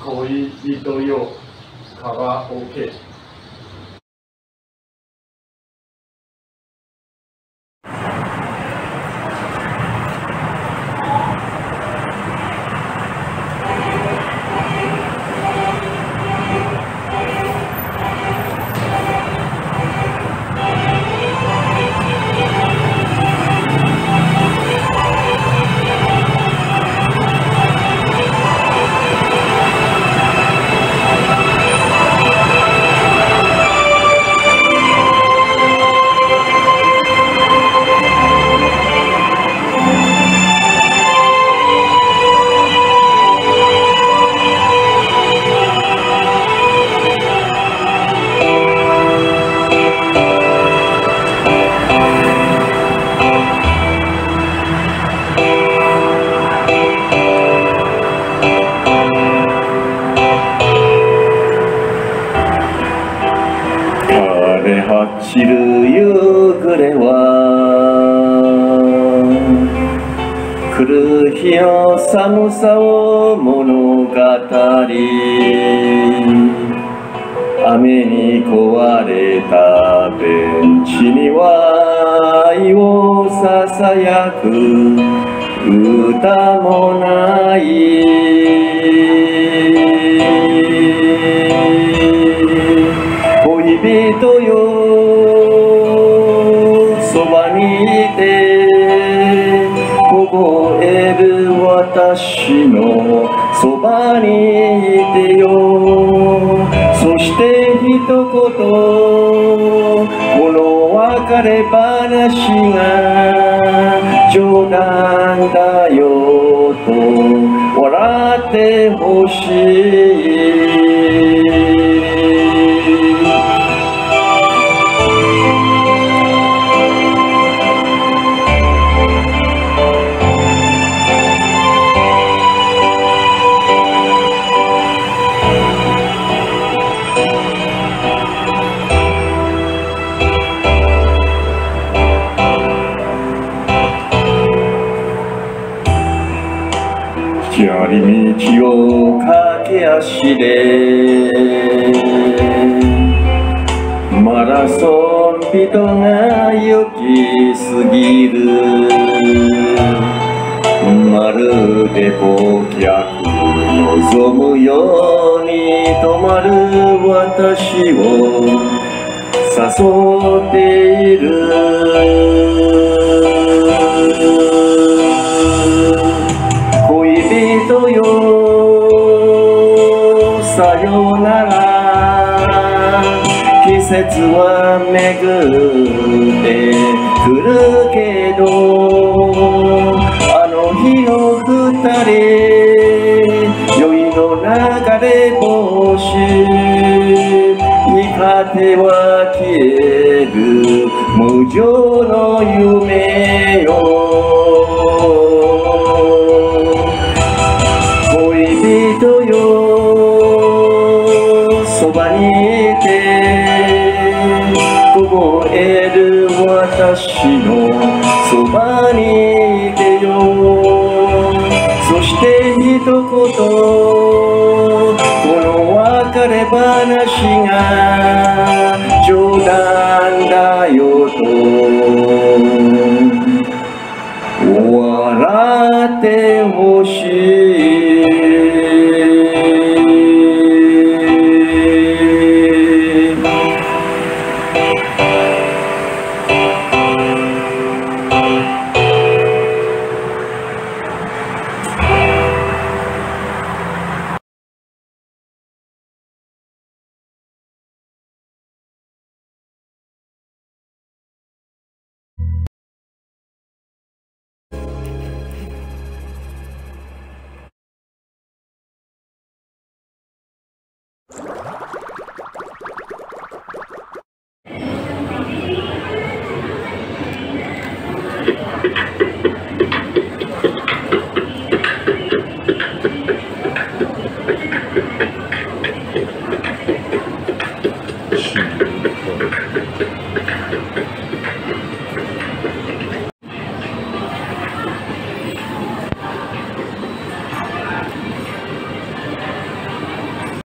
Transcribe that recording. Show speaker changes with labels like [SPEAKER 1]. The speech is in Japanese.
[SPEAKER 1] 恋人よカラオケケ
[SPEAKER 2] れ走る夕暮れは来る日の寒さを物語雨に壊れたベンチには愛をささやく歌もない。恋人よそばにいてよ。そして一言この別れ話が冗談だよと笑ってほしい。利道を駆け足でマラソン人が行き過ぎる。まるで忘却望むように止まる私を誘っている。さよなら。季節は巡ってくるけどあの日の二人酔いの流れ星果ては消える。無情の夢よそばにいて凍える私のそばにいてよ。そして一言。この別れ話が冗談だよと。笑ってほしい。you